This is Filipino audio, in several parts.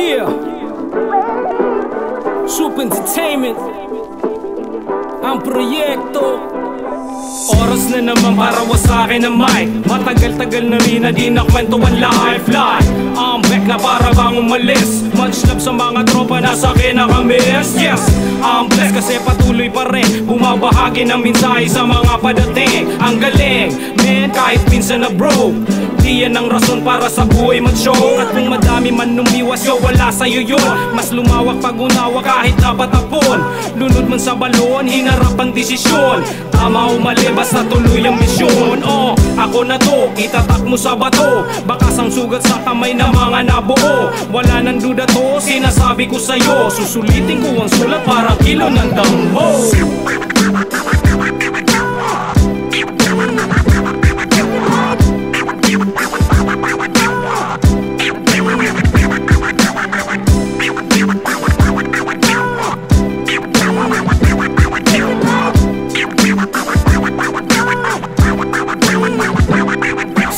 Yeah. Super Entertainment. Ang proyekto. Oras na naman para wasakin ang mic. Matagal-tagal na rin na di nakwentuhan lifeline I'm back na para bang umalis. Much love sa mga tropa na sa akin nakamiss Yes, I'm blessed kasi patuloy pa rin. Bumabahagi ng mensahe sa mga padating. Ang galing, man. Kahit minsan na broke Di yan ang rason para sa buhay mag-show At kung madami man umiwas yo wala sa'yo yun. Mas lumawak pag unawa kahit dapat apon Lunod man sa balon, hinarap ang desisyon. Tama o mali, basta tuloy ang misyon. Oh, ako na to, itatak mo sa bato. Bakas ang sugat sa kamay ng mga nabuo. Wala nang duda to, sinasabi ko sa'yo. Susulitin ko ang sulat parang kilo ng dambo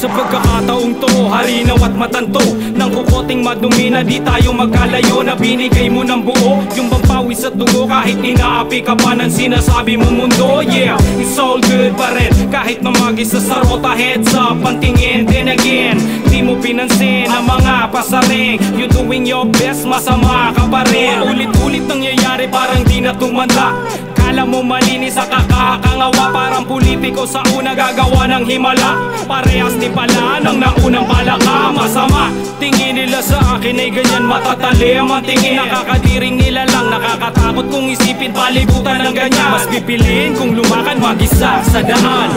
Sa pagkakataong to, harinaw at matanto. Nang kukoting madumi na di tayo magkalayo Na binigay mo ng buo. Yung pampawis at dugo Kahit inaapi ka pa ng sinasabi mo mundo Yeah, it's all good pa rin. Kahit mamagis sa sarota Heads up, ang tingin Then again, di mo pinansin Ang mga pasaring. You doing your best, masama ka pa rin. Ulit-ulit nangyayari parang di na tumanda Kala mo malinis sa kakakangawa. Parang politiko sa una gagawa ng himala. Parehas di pala ng naunang palaka. Masama, tingin nila sa akin ay ganyan matatalim Ang tingin nakakadiring nila lang. Nakakatakot kung isipin palibutan ng ganyan. Mas pipiliin kung lumakad mag-isa sa daan